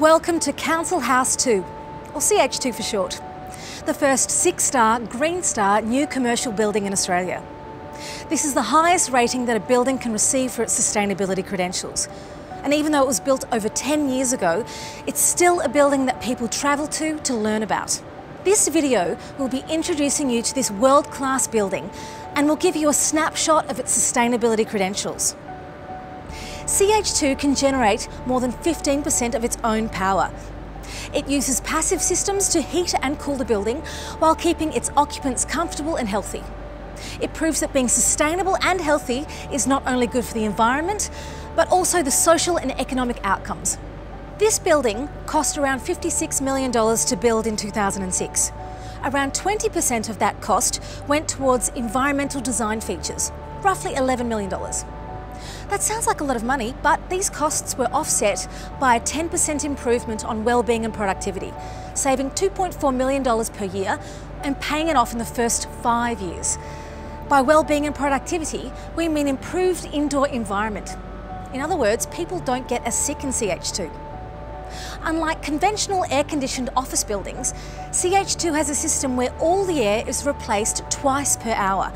Welcome to Council House 2, or CH2 for short, the first six star Green Star new commercial building in Australia. This is the highest rating that a building can receive for its sustainability credentials. And even though it was built over 10 years ago, it's still a building that people travel to to learn about. This video will be introducing you to this world class building and will give you a snapshot of its sustainability credentials. CH2 can generate more than 15% of its own power. It uses passive systems to heat and cool the building while keeping its occupants comfortable and healthy. It proves that being sustainable and healthy is not only good for the environment, but also the social and economic outcomes. This building cost around $56 million to build in 2006. Around 20% of that cost went towards environmental design features, roughly $11 million. That sounds like a lot of money, but these costs were offset by a 10% improvement on well-being and productivity, saving $2.4 million per year and paying it off in the first five years. By well-being and productivity, we mean improved indoor environment. In other words, people don't get as sick in CH2. Unlike conventional air-conditioned office buildings, CH2 has a system where all the air is replaced twice per hour,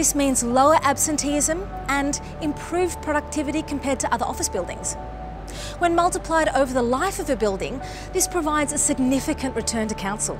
this means lower absenteeism and improved productivity compared to other office buildings. When multiplied over the life of a building, this provides a significant return to council.